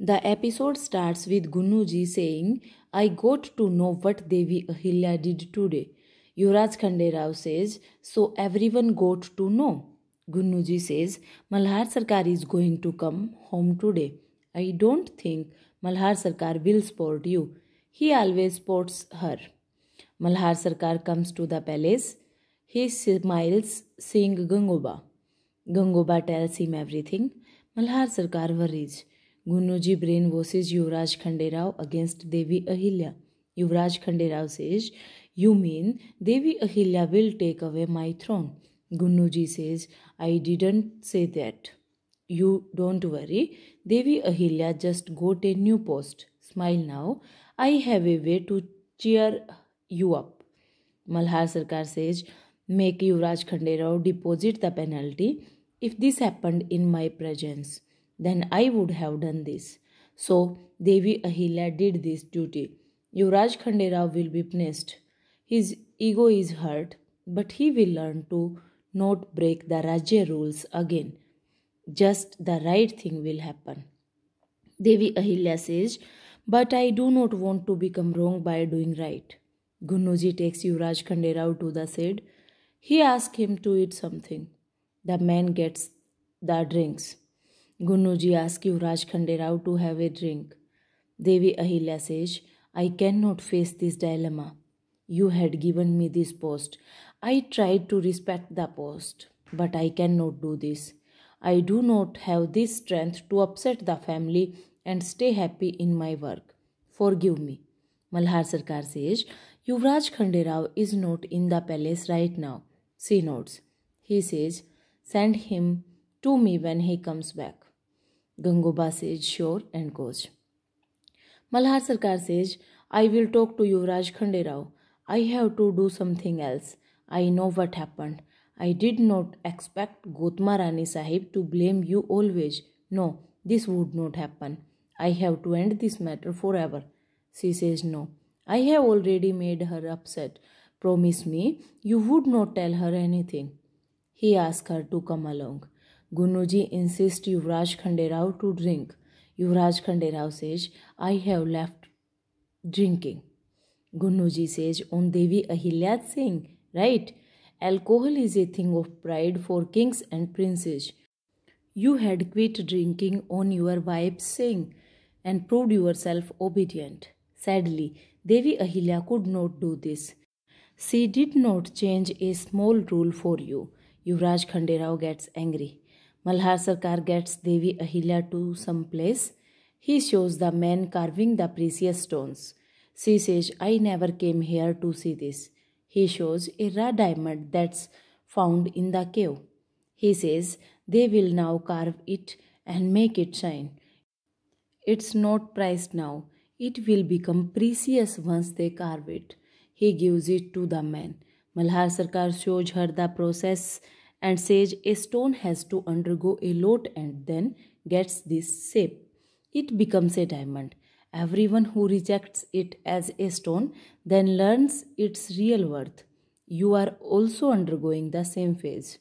The episode starts with Gunnuji saying, I got to know what Devi Ahilya did today. Yuvraj Khanderao says, So everyone got to know. Gunnuji says, Malhar Sarkar is going to come home today. I don't think Malhar Sarkar will support you. He always supports her. Malhar Sarkar comes to the palace. He smiles, seeing Gangoba. Gangoba tells him everything. Malhar Sarkar worries. Gunnuji brain washes Yuvraj Khanderao against Devi Ahilya. Yuvraj Khanderao says you mean Devi Ahilya will take away my throne Gunnuji says I didn't say that you don't worry Devi Ahilya just go to new post smile now I have a way to cheer you up Malhar Sarkar says make Yuvraj Khanderao deposit the penalty if this happened in my presence then I would have done this. So Devi Ahilya did this duty. Yuvraj Khanderao will be punished. His ego is hurt, but he will learn to not break the Rajya rules again. Just the right thing will happen. Devi Ahilya says, But I do not want to become wrong by doing right. Gunnuji takes Yuvraj Khanderao to the shed. He asks him to eat something. The man gets the drinks. Gunnuji asks Yuvraj Khanderao to have a drink. Devi Ahilya says, I cannot face this dilemma. You had given me this post. I tried to respect the post, but I cannot do this. I do not have this strength to upset the family and stay happy in my work. Forgive me. Malhar Sarkar says, Yuvraj Khanderao is not in the palace right now. She nods. He says, Send him to me when he comes back. Gangoba says sure and goes. Malhar Sarkar says, I will talk to Yuvraj Khanderao. I have to do something else. I know what happened. I did not expect Gotma Rani Sahib to blame you always. No, this would not happen. I have to end this matter forever. She says no. I have already made her upset. Promise me you would not tell her anything. He asks her to come along. Gunnuji insists Yuvraj Khanderao to drink. Yuvraj Khanderao says, I have left drinking. Gunnuji says, on Devi Ahilya's saying, right? Alcohol is a thing of pride for kings and princes. You had quit drinking on your wife's saying and proved yourself obedient. Sadly, Devi Ahilya could not do this. She did not change a small rule for you. Yuvraj Khanderao gets angry. Malhar Sarkar gets Devi Ahilya to some place. He shows the man carving the precious stones. She says, I never came here to see this. He shows a rare diamond that's found in the cave. He says, they will now carve it and make it shine. It's not priced now. It will become precious once they carve it. He gives it to the man. Malhar Sarkar shows her the process and says a stone has to undergo a lot and then gets this shape. It becomes a diamond. Everyone who rejects it as a stone then learns its real worth. You are also undergoing the same phase.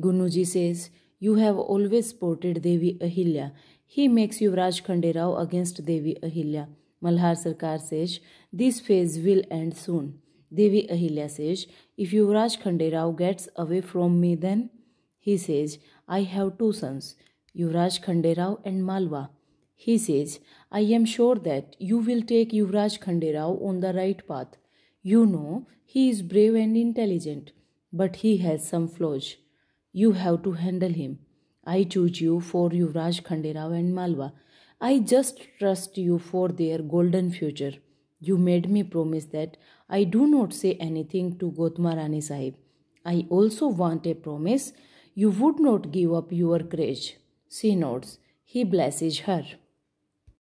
Gunuji says, You have always supported Devi Ahilya. He makes Yuvraj Khanderao against Devi Ahilya. Malhar Sarkar says, This phase will end soon. Devi Ahilya says, If Yuvraj Khanderao gets away from me, then he says, I have two sons, Yuvraj Khanderao and Malwa. He says, I am sure that you will take Yuvraj Khanderao on the right path. You know, he is brave and intelligent, but he has some flaws. You have to handle him. I choose you for Yuvraj Khanderao and Malwa. I just trust you for their golden future. You made me promise that I do not say anything to Gotma Rani Sahib. I also want a promise you would not give up your courage. She nods. He blesses her.